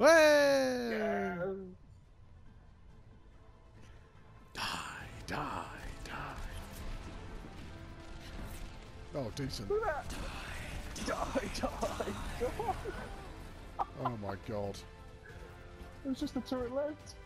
Die, die, die. Oh, decent. Look at that. Die, die, die. Oh my god. There's just a turret left.